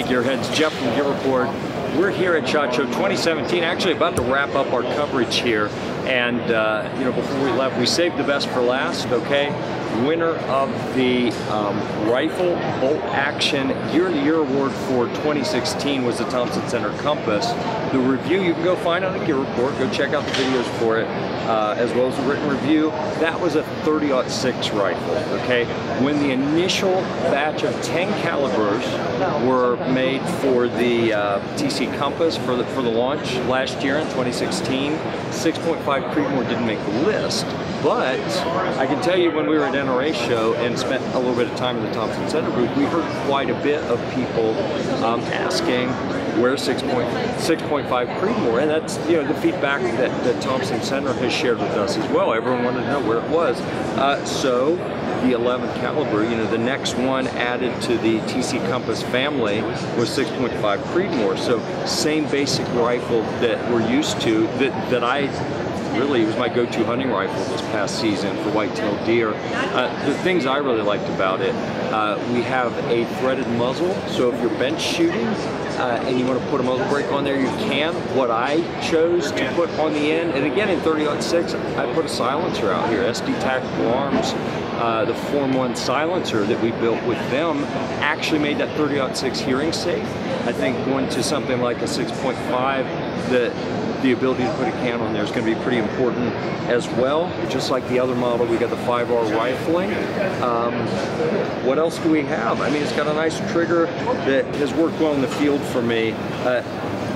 Hey Gearheads, Jeff from Gear Report. We're here at SHOT Show 2017, actually about to wrap up our coverage here. And, uh, you know, before we left, we saved the best for last, okay? Winner of the um, Rifle Bolt Action Gear of the Year Award for 2016 was the Thompson Center Compass. The review you can go find on the Gear Report, go check out the videos for it, uh, as well as the written review. That was a 30-06 rifle, okay? When the initial batch of 10 calibers were made for the uh, TC Compass for the, for the launch last year in 2016, 6.5 Creedmoor didn't make the list, but I can tell you when we were at NRA show and spent a little bit of time in the Thompson Center booth, we heard quite a bit of people um, asking where 6.5 Creedmoor, and that's you know the feedback that, Thompson Center has shared with us as well. Everyone wanted to know where it was. Uh, so the 11 caliber, you know, the next one added to the TC Compass family was 6.5 Creedmoor. So same basic rifle that we're used to, that, that I really it was my go-to hunting rifle this past season for white-tailed deer. Uh, the things I really liked about it, uh, we have a threaded muzzle, so if you're bench shooting uh, and you want to put a muzzle brake on there, you can. What I chose to put on the end, and again in 30-06, I put a silencer out here, SD Tactical Arms. Uh, the Form 1 silencer that we built with them actually made that 30-06 hearing safe. I think going to something like a 6.5 that the ability to put a can on there is going to be pretty important as well. Just like the other model, we got the 5R rifling. Um, what else do we have? I mean, it's got a nice trigger that has worked well in the field for me. Uh,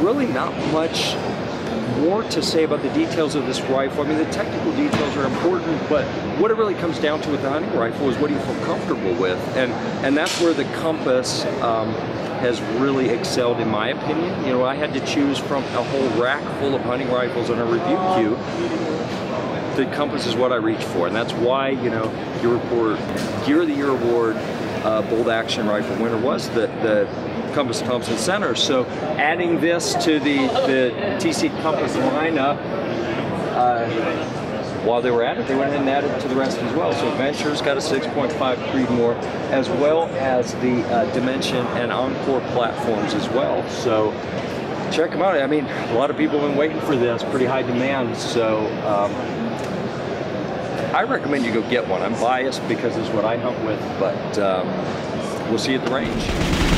really not much more to say about the details of this rifle. I mean, the technical details are important, but what it really comes down to with the hunting rifle is what do you feel comfortable with? And, and that's where the Compass um, has really excelled in my opinion. You know, I had to choose from a whole rack full of hunting rifles on a review queue. The Compass is what I reach for, and that's why, you know, your report, Gear of the Year Award, uh, Bolt Action Rifle winner was the, the Compass Thompson Center. So adding this to the, the TC Compass lineup, uh, while they were at it, they went ahead and added to the rest as well. So Venture's got a 6.5 Creedmoor, as well as the uh, Dimension and Encore platforms as well. So check them out. I mean, a lot of people have been waiting for this, pretty high demand. So um, I recommend you go get one. I'm biased because it's what I hunt with, but um, we'll see you at the range.